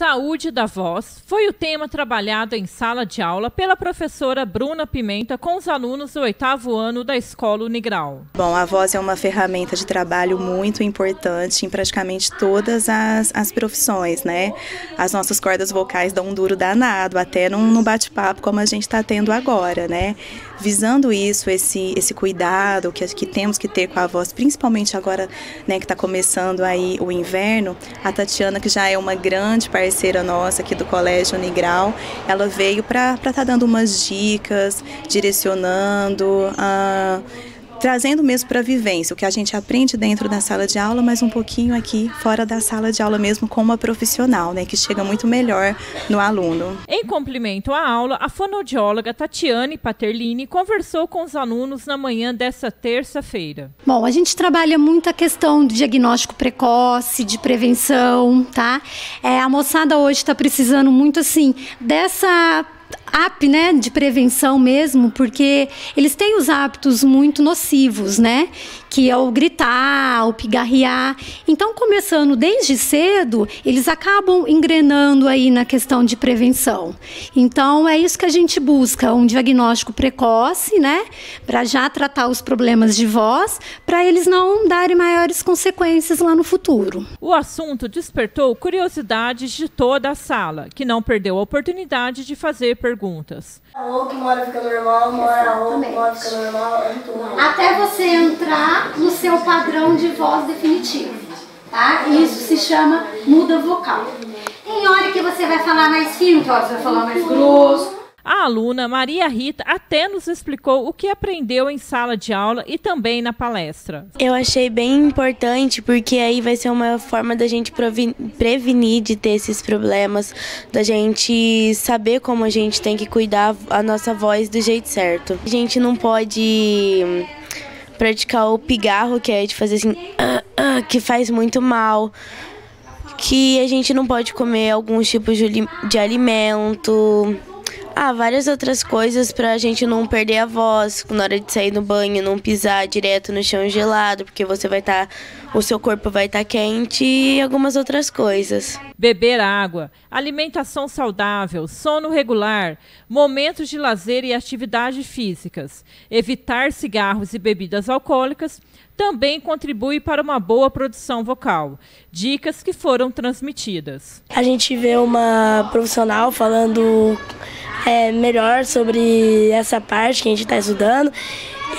Saúde da voz foi o tema trabalhado em sala de aula pela professora Bruna Pimenta com os alunos do oitavo ano da Escola Unigral. Bom, a voz é uma ferramenta de trabalho muito importante em praticamente todas as, as profissões, né? As nossas cordas vocais dão um duro danado, até num, bate-papo como a gente está tendo agora, né? Visando isso, esse, esse cuidado que, que temos que ter com a voz, principalmente agora né, que está começando aí o inverno, a Tatiana, que já é uma grande parceira nossa aqui do Colégio Unigral, ela veio para estar tá dando umas dicas, direcionando. Uh, trazendo mesmo para a vivência, o que a gente aprende dentro da sala de aula, mas um pouquinho aqui fora da sala de aula mesmo com uma profissional, né, que chega muito melhor no aluno. Em complemento à aula, a fonoaudióloga Tatiane Paterlini conversou com os alunos na manhã dessa terça-feira. Bom, a gente trabalha muito a questão do diagnóstico precoce, de prevenção, tá? É, a moçada hoje está precisando muito assim dessa app, né, de prevenção mesmo, porque eles têm os hábitos muito nocivos, né, que é o gritar, o pigarrear. Então, começando desde cedo, eles acabam engrenando aí na questão de prevenção. Então, é isso que a gente busca, um diagnóstico precoce, né, para já tratar os problemas de voz, para eles não darem maiores consequências lá no futuro. O assunto despertou curiosidades de toda a sala, que não perdeu a oportunidade de fazer perguntas. Ou que mora fica normal, mora ou mora fica normal, é tudo. Até você entrar no seu padrão de voz definitivo, tá? Isso se chama muda vocal. Tem hora que você vai falar mais fino, tem hora que você vai falar mais grosso, a aluna Maria Rita até nos explicou o que aprendeu em sala de aula e também na palestra. Eu achei bem importante porque aí vai ser uma forma da gente prevenir de ter esses problemas, da gente saber como a gente tem que cuidar a nossa voz do jeito certo. A gente não pode praticar o pigarro, que é de fazer assim, uh, uh, que faz muito mal que a gente não pode comer alguns tipos de alimento, ah, várias outras coisas pra gente não perder a voz na hora de sair do banho, não pisar direto no chão gelado, porque você vai estar. Tá, o seu corpo vai estar tá quente e algumas outras coisas. Beber água, alimentação saudável, sono regular, momentos de lazer e atividades físicas, evitar cigarros e bebidas alcoólicas também contribui para uma boa produção vocal. Dicas que foram transmitidas. A gente vê uma profissional falando é, melhor sobre essa parte que a gente está estudando.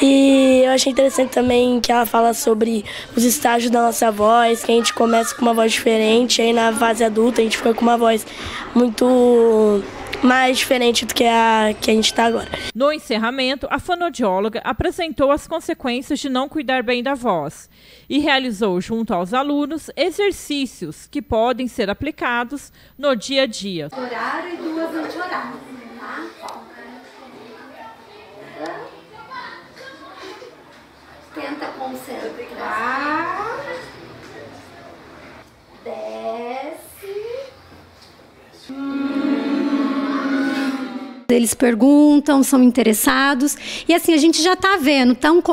E eu achei interessante também que ela fala sobre os estágios da nossa voz, que a gente começa com uma voz diferente, aí na fase adulta a gente fica com uma voz muito mais diferente do que a que a gente está agora. No encerramento, a fonoaudióloga apresentou as consequências de não cuidar bem da voz e realizou, junto aos alunos, exercícios que podem ser aplicados no dia a dia. Horário e duas anti-horários. Concentrar. Eles perguntam, são interessados. E assim, a gente já está vendo, estamos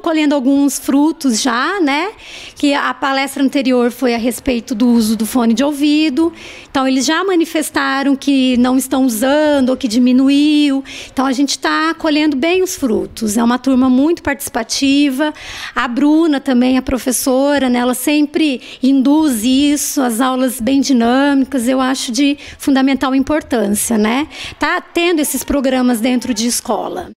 colhendo alguns frutos já, né? Que a palestra anterior foi a respeito do uso do fone de ouvido. Então, eles já manifestaram que não estão usando ou que diminuiu. Então, a gente está colhendo bem os frutos. É uma turma muito participativa. A Bruna também, a professora, né, ela sempre induz isso, as aulas bem dinâmicas, eu acho de fundamental importância, né? Tá tendo esses programas dentro de escola.